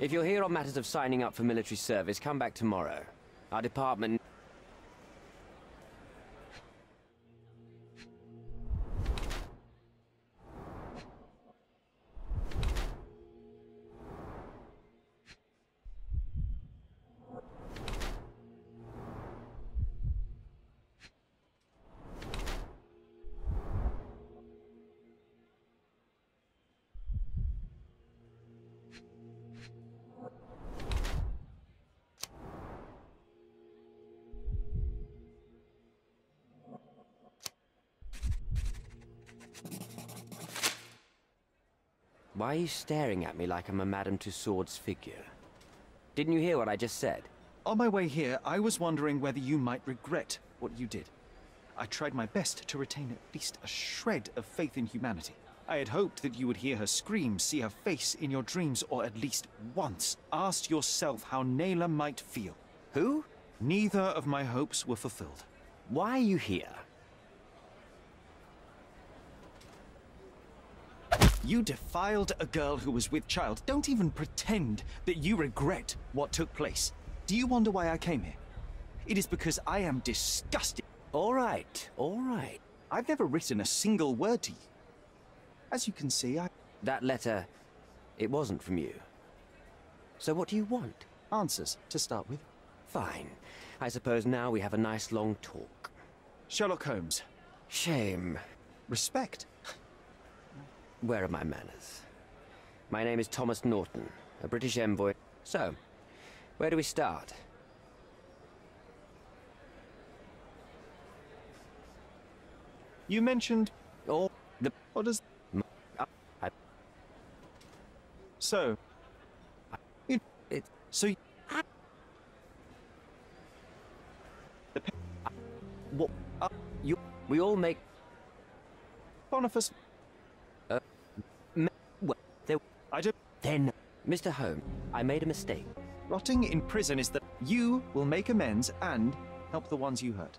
If you're here on matters of signing up for military service, come back tomorrow. Our department... Why are you staring at me like I'm a Madame Tussauds figure? Didn't you hear what I just said? On my way here, I was wondering whether you might regret what you did. I tried my best to retain at least a shred of faith in humanity. I had hoped that you would hear her scream, see her face in your dreams, or at least once ask yourself how Nayla might feel. Who? Neither of my hopes were fulfilled. Why are you here? You defiled a girl who was with child. Don't even pretend that you regret what took place. Do you wonder why I came here? It is because I am disgusted. All right, all right. I've never written a single word to you. As you can see, I... That letter, it wasn't from you. So what do you want? Answers, to start with. Fine. I suppose now we have a nice long talk. Sherlock Holmes. Shame. Respect. Where are my manners? My name is Thomas Norton, a British envoy. So, where do we start? You mentioned... Or the... What does... So... You... it, So... you- The... what, uh, you, we all make... Boniface... I don't... then, Mr. Holmes, I made a mistake. Rotting in prison is that you will make amends and help the ones you hurt.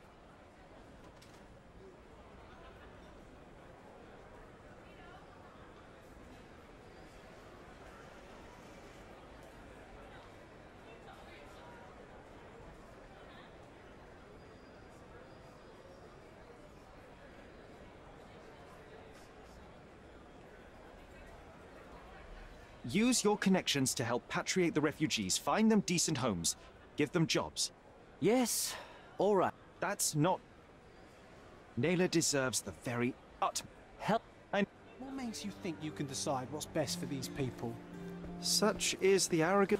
Use your connections to help patriate the refugees, find them decent homes, give them jobs. Yes, all right. That's not. Nayla deserves the very ut. Help. And What makes you think you can decide what's best for these people? such is the arrogant.